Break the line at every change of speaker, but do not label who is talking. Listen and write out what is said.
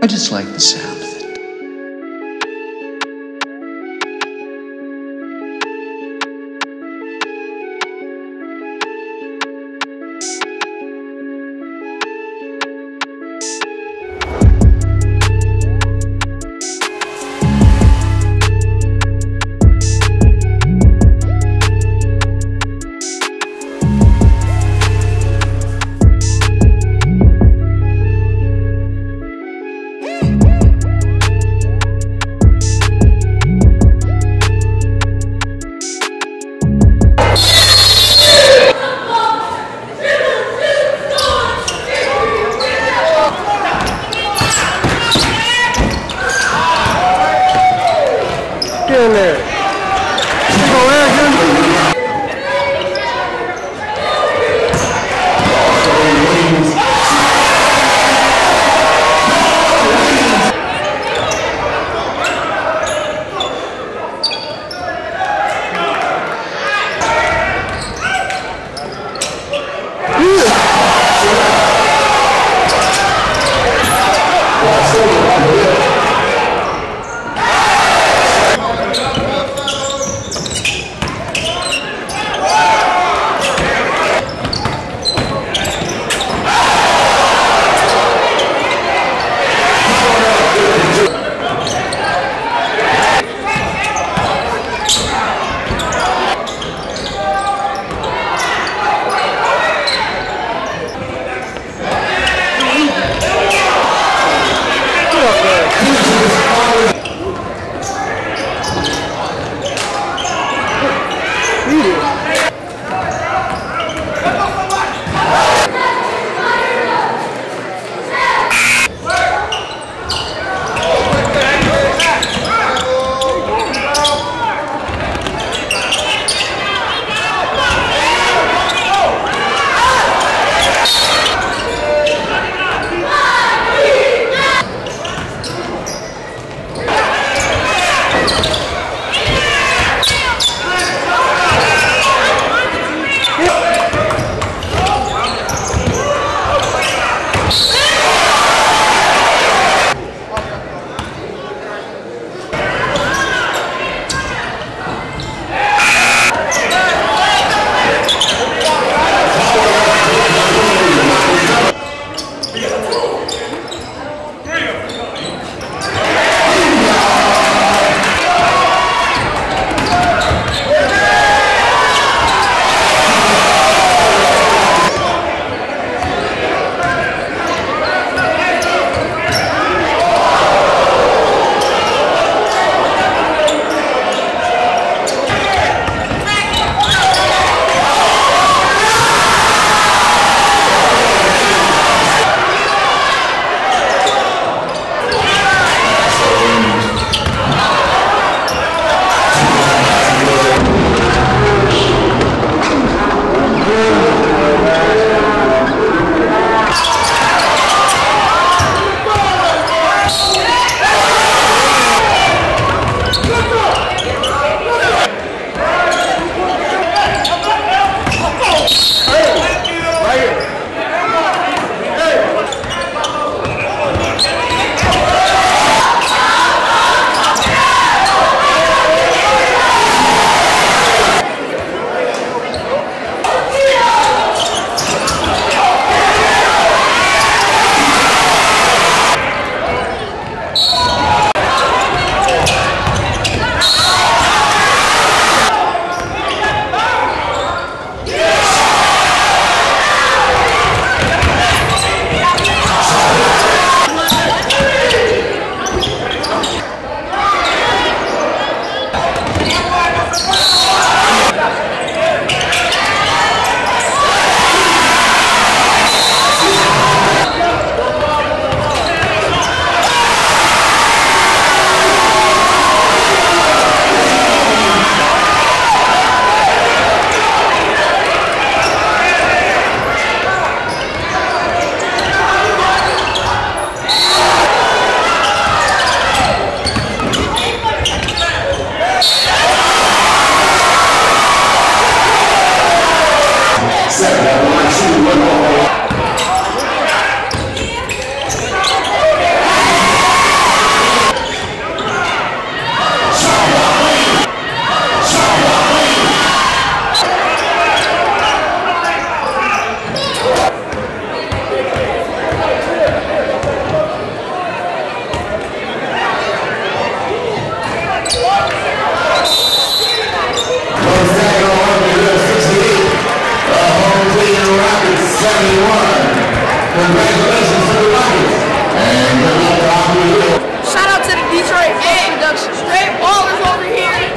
I just like the sound
in there.